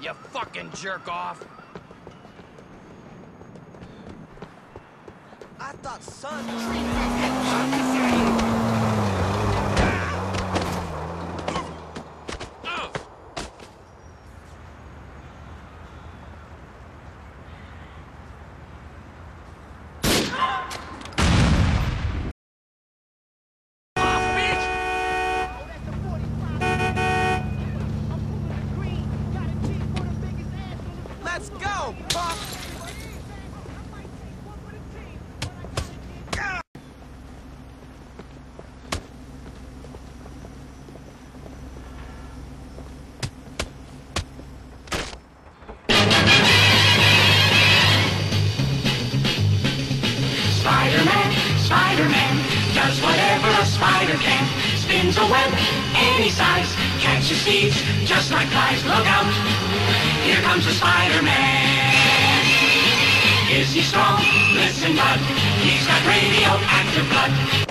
You fucking jerk off. I thought sun. Go, Pop! Spider-Man, Spider-Man, does whatever a spider can. Spins a web any size, catches thieves just like flies. Look out, here comes the Spider-Man. Is he strong? Listen, bud, he's got radioactive blood.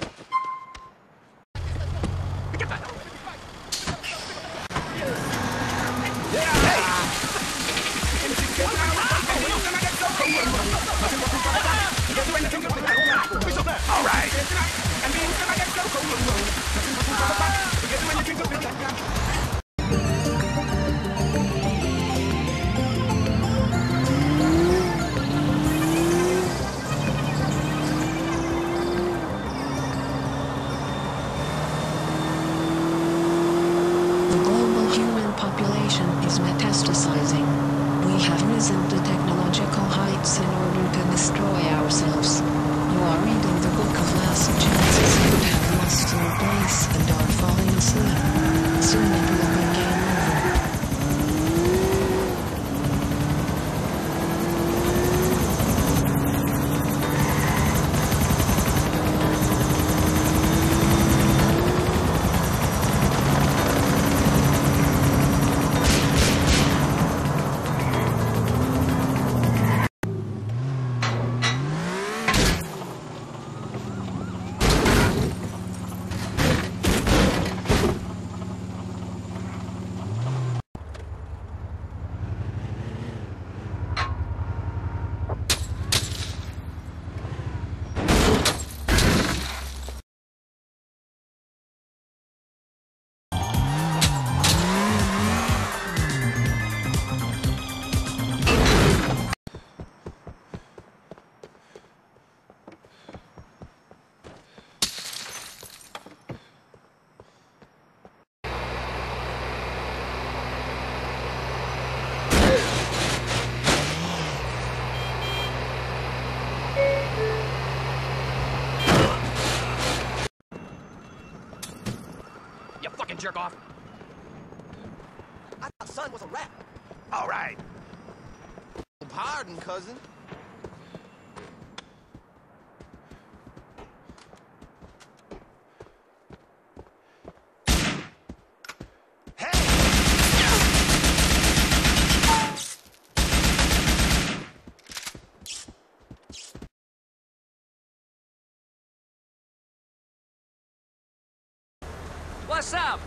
Jerk off. I thought sun was a rap. All right. Pardon, cousin. What's up?